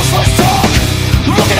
useless talk Look at